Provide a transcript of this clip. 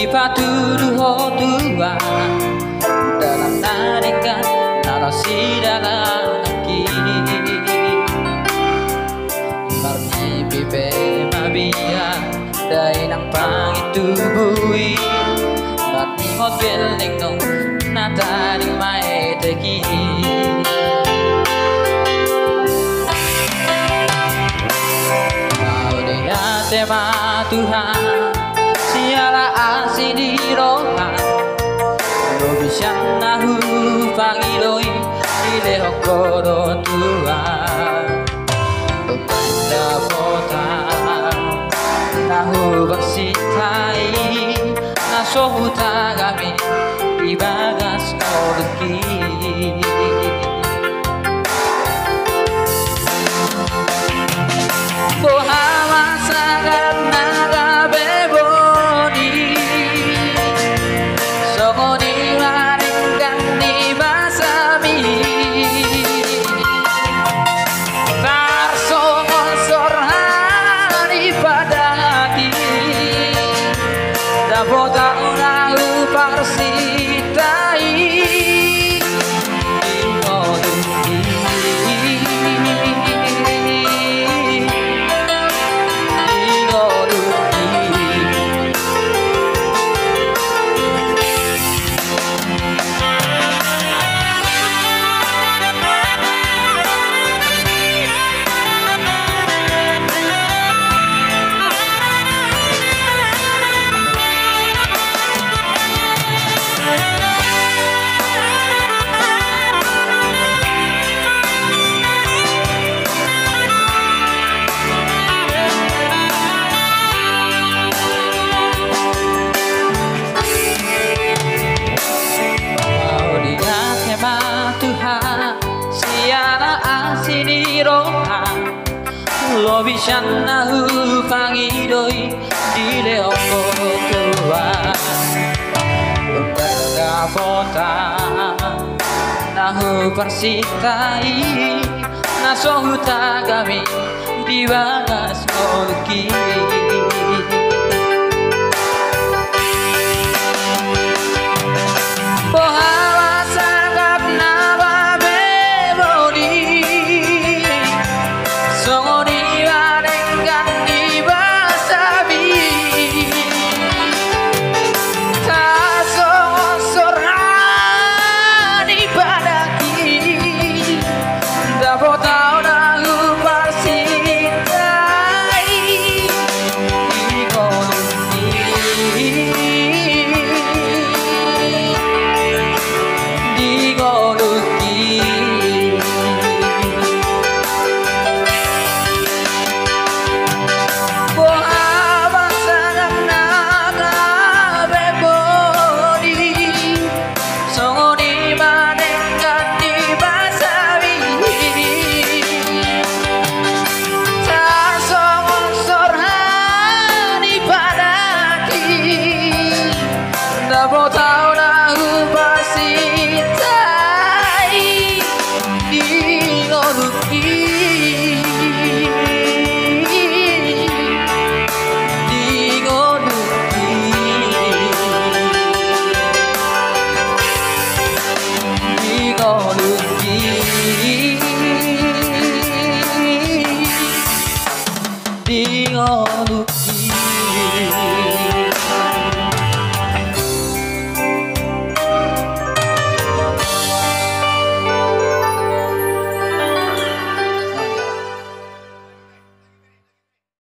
Di Patur Marni pipe mabia Dahil nang pangitubui Marni ngot beling nong Nataring mae teki Mau di ate matuhan 걸어 두아 나보다 나후박시타이 나소후타가미 이바가스 노르기 Kau tak lupa rossina asih ta roha Lo bisa nahu pangidoi Di na tua na bota Nahu persitai Nasohu tagami Di bagas kolki 이거는 띄어놓기.